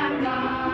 I'm not.